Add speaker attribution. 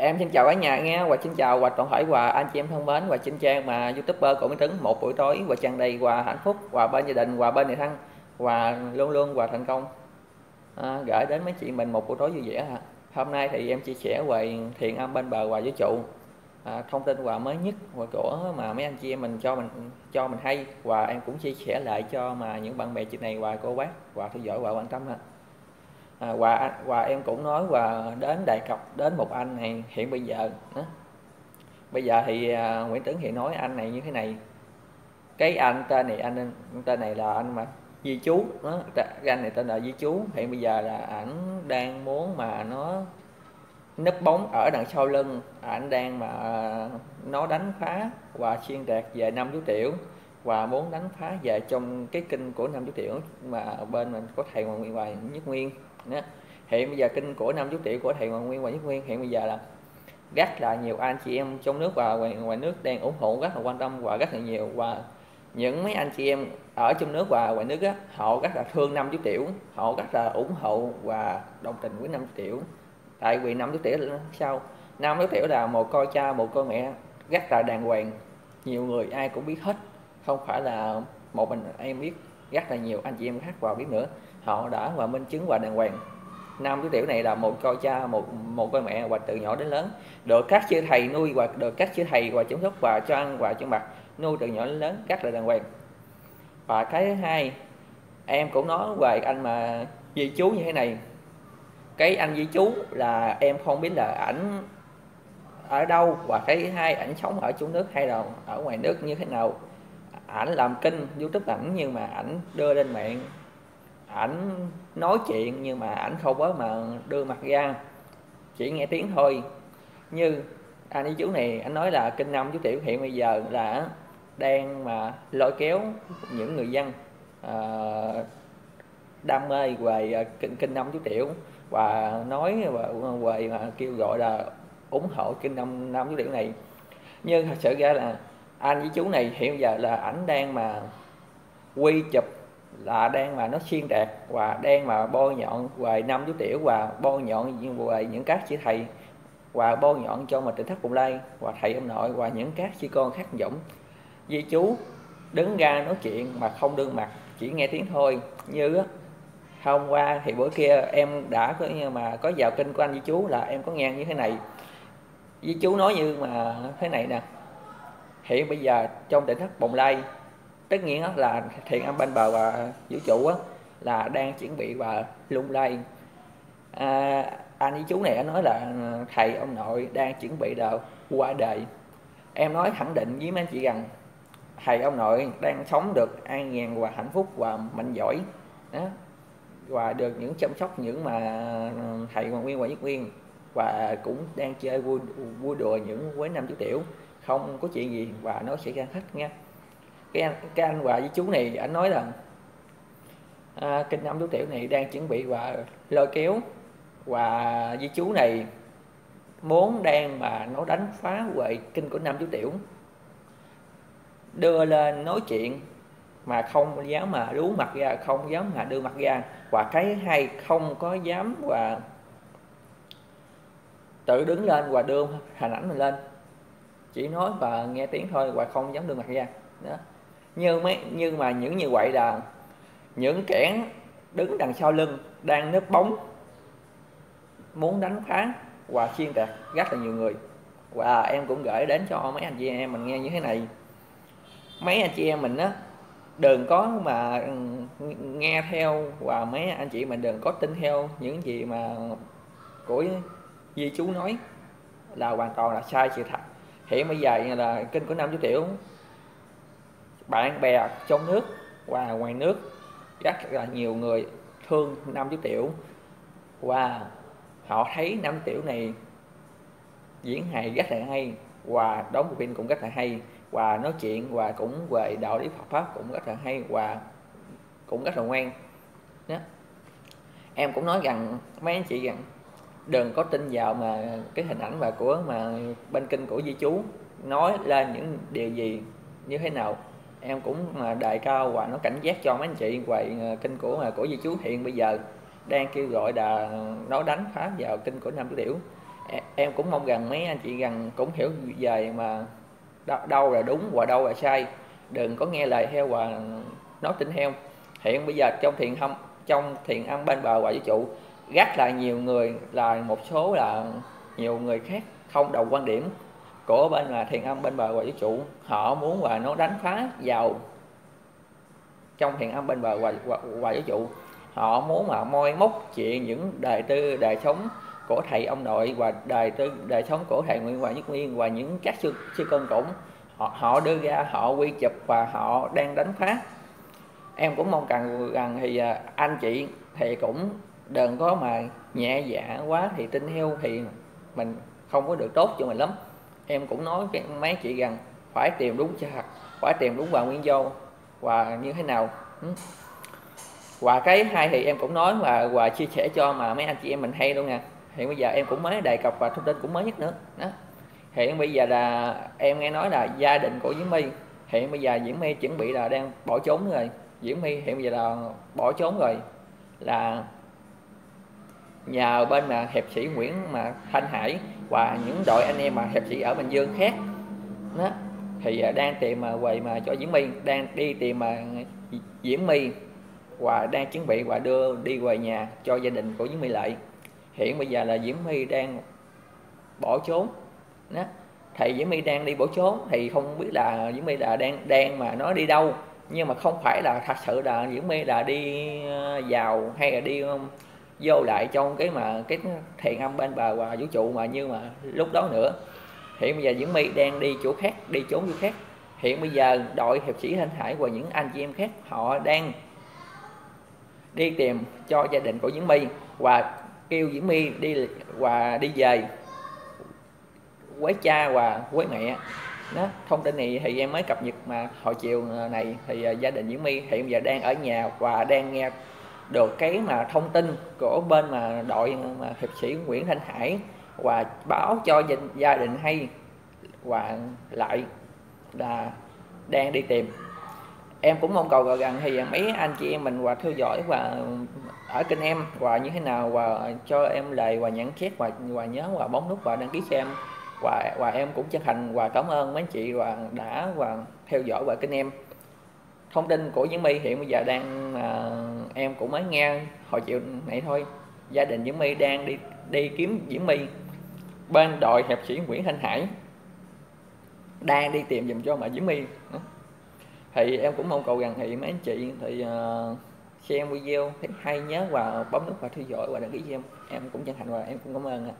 Speaker 1: Em xin chào cả nhà nghe và xin chào và toàn thể và anh chị em thân mến. Và xin trang mà youtuber của Minh Tấn một buổi tối và tràn đầy và hạnh phúc và bên gia đình và bên người thân và luôn luôn và thành công. À, gửi đến mấy chị mình một buổi tối vui vẻ hả? Hôm nay thì em chia sẻ về thiện âm bên bờ và vũ trụ. À, thông tin và mới nhất và của mà mấy anh chị em mình cho mình cho mình hay. Và em cũng chia sẻ lại cho mà những bạn bè chị này và cô bác và theo dõi và quan tâm hả? À, và và em cũng nói và đến đề cập đến một anh này hiện bây giờ đó. bây giờ thì à, Nguyễn Tấn thì nói anh này như thế này cái anh tên này anh tên này là anh mà di chú đó cái anh này tên là di chú hiện bây giờ là ảnh đang muốn mà nó nấp bóng ở đằng sau lưng ảnh đang mà à, nó đánh phá và xuyên tạc về năm chú tiểu và muốn đánh phá về trong cái kinh của năm chú tiểu mà bên mình có thầy Hoàng Nguyên Hoài Nhất Nguyên đó. hiện bây giờ kinh của năm chú tiểu của thầy Hoàng Nguyên Hoài Nhất Nguyên hiện bây giờ là rất là nhiều anh chị em trong nước và ngoài, ngoài nước đang ủng hộ rất là quan tâm và rất là nhiều. Và những mấy anh chị em ở trong nước và ngoài nước á họ rất là thương năm chú tiểu họ rất là ủng hộ và đồng tình với năm chú tiểu. Tại vì năm chú tiểu là sao? Năm chú tiểu là một coi cha một coi mẹ rất là đàng hoàng. Nhiều người ai cũng biết hết không phải là một mình em biết rất là nhiều, anh chị em khác vào biết nữa. Họ đã và minh chứng và đàng hoàng. Năm chú tiểu này là một coi cha, một một coi mẹ và từ nhỏ đến lớn. Được các chư thầy nuôi và được các chư thầy và chăm sóc và cho ăn và cho mặc, nuôi từ nhỏ đến lớn, rất là đàng hoàng. Và cái thứ hai, em cũng nói về anh mà di chú như thế này. Cái anh di chú là em không biết là ảnh ở đâu và cái thứ hai, ảnh sống ở trong nước hay là ở ngoài nước như thế nào ảnh làm kinh youtube ảnh nhưng mà ảnh đưa lên mạng. Ảnh nói chuyện nhưng mà ảnh không có mà đưa mặt ra. Chỉ nghe tiếng thôi. Như anh với chú này anh nói là kinh năm chú tiểu hiện bây giờ là đang mà lôi kéo những người dân uh, đam mê về ờ, kinh kinh năm chú tiểu. Và nói và về mà kêu gọi là ủng hộ kinh năm năm chú tiểu này. Nhưng thật sự ra là anh với chú này hiện giờ là ảnh đang mà quy chụp, là đang mà nó xuyên đạt và đang mà bôi nhọn về năm chú tiểu và bôi nhọn về những các chị thầy và bôi nhọn cho mà tỉnh thất bồng lai và thầy ông nội và những các chị con khác dũng. Với chú đứng ra nói chuyện mà không đương mặt, chỉ nghe tiếng thôi. Như hôm qua thì bữa kia em đã có như mà có vào kinh của anh với chú là em có nghe như thế này. Với chú nói như mà thế này nè hiện bây giờ trong tỉnh thất bồng lai tất nhiên là thiện âm bên bờ và vũ trụ á, là đang chuẩn bị và lung lay. À, anh với chú này anh nói là ừ, thầy ông nội đang chuẩn bị là qua đời. Em nói khẳng định với mấy anh chị rằng thầy ông nội đang sống được an nhàn và hạnh phúc và mạnh giỏi đó và được những chăm sóc những mà ừ, thầy hoàng nguyên và nhất nguyên và cũng đang chơi vui vui đùa những quế năm chú tiểu không có chuyện gì và nó sẽ ra hết nha. Cái anh cái anh hòa với chú này anh nói rằng à, kinh năm chú tiểu này đang chuẩn bị và lôi kéo. Và với chú này muốn đang mà nó đánh phá huệ kinh của năm chú tiểu. Đưa lên nói chuyện mà không dám mà đú mặt ra không dám mà đưa mặt ra. Và cái hay không có dám và tự đứng lên và đưa hình ảnh mình lên chỉ nói và nghe tiếng thôi và không dám đưa mặt ra. Đó. Như mấy, như mà những như vậy là những kẻ đứng đằng sau lưng đang nấp bóng, muốn đánh phá và xuyên tạc rất là nhiều người. Và em cũng gửi đến cho mấy anh chị em mình nghe như thế này. Mấy anh chị em mình á, đừng có mà ừ, nghe theo và mấy anh chị mình đừng có tin theo những gì mà của di chú nói, là hoàn toàn là sai sự thật hiện bây giờ là kênh của năm chú tiểu. Bạn bè trong nước và ngoài nước, rất là nhiều người thương năm chú tiểu. Và họ thấy năm tiểu này diễn hài rất là hay, và đóng phim cũng rất là hay, và nói chuyện và cũng về đạo lý Phật pháp cũng rất là hay và cũng rất là ngoan. Đó. em cũng nói rằng, mấy anh chị rằng đừng có tin vào mà cái hình ảnh và của mà bên kinh của di chú nói lên những điều gì như thế nào. Em cũng mà đề cao và nó cảnh giác cho mấy anh chị về ờ, kinh của mà của di chú hiện bây giờ đang kêu gọi là nó đánh phá vào kinh của nam tứ điểu e, em cũng mong rằng mấy anh chị rằng cũng hiểu về mà đâu là đúng và đâu là sai. Đừng có nghe lời heo và nói tin heo. Hiện bây giờ trong thiền âm trong thiền âm bên bờ và vũ trụ rất là nhiều người là một số là nhiều người khác không đồng quan điểm. Của bên là thiền âm bên bờ và vũ trụ họ muốn và nó đánh phá vào trong thiền âm bên bờ và, và, và vũ trụ họ muốn mà moi móc chuyện những đời tư đời sống của thầy ông nội và đời tư đời sống của thầy Nguyễn Hoàng Nhất Nguyên và những các sư, sư cân cũng. Họ, họ đưa ra họ quy chụp và họ đang đánh phá. Em cũng mong rằng rằng thì à, anh chị thì cũng đừng có mà nhẹ dạ quá thì tin heo thì mình không có được tốt cho mình lắm. Em cũng nói với mấy chị rằng, phải tìm đúng cho thật phải tìm đúng vào nguyên do và như thế nào? Ừ. Và cái hai thì em cũng nói và và chia sẻ cho mà mấy anh chị em mình hay luôn nè hiện bây giờ em cũng mới đề cập và thông tin cũng mới nhất nữa. Đó. Hiện bây giờ là em nghe nói là gia đình của Diễm My, hiện bây giờ Diễm My chuẩn bị là đang bỏ trốn rồi. Diễm My hiện bây giờ là bỏ trốn rồi. Là nhờ bên mà hiệp sĩ Nguyễn mà Thanh Hải và những đội anh em mà hiệp sĩ ở Bình Dương khác. Đó. Thì à, đang tìm mà quầy mà cho Diễm My, đang đi tìm mà Diễm My và đang chuẩn bị và đưa đi về nhà cho gia đình của Diễm My lại. Hiện bây giờ là Diễm My đang bỏ trốn. Đó. Thì Diễm My đang đi bỏ trốn thì không biết là Diễm My là đang đang mà nó đi đâu. Nhưng mà không phải là thật sự là Diễm My là đi à, vào hay là đi um, vô lại trong cái mà, cái thiền âm bên bà và vũ trụ mà như mà lúc đó nữa. Hiện bây giờ Diễm My đang đi chỗ khác, đi trốn chỗ khác. Hiện bây giờ đội hiệp sĩ Thanh Hải và những anh chị em khác, họ đang đi tìm cho gia đình của Diễm My và kêu Diễm My đi, và đi về quấy cha và quấy mẹ. Đó, thông tin này thì em mới cập nhật mà hồi chiều ờ, này thì ờ, gia đình Diễm My hiện giờ đang ở nhà và đang nghe được cái mà thông tin của bên mà đội mà hiệp sĩ Nguyễn Thanh Hải và báo cho gia, đình hay và lại là đang đi tìm. Em cũng mong cầu rằng thì mấy anh chị em mình và theo dõi và ở kênh em và như thế nào và cho em lời và nhận xét và và nhớ và bấm nút và đăng ký cho em và và em cũng chân thành và cảm ơn mấy anh chị và đã và theo dõi và kênh em. Thông tin của Diễm My hiện bây giờ đang uh, em cũng mới nghe hồi chiều này thôi. Gia đình Diễm My đang đi đi kiếm Diễm My bên đội hiệp sĩ Nguyễn Thanh Hải. Đang đi tìm dùm cho mà Diễm My. Thì em cũng mong cầu rằng thì mấy anh chị thì uh, xem video thấy hay nhớ và bấm nút và theo dõi và đăng ký cho em. Em cũng chân thành và em cũng cảm ơn ạ.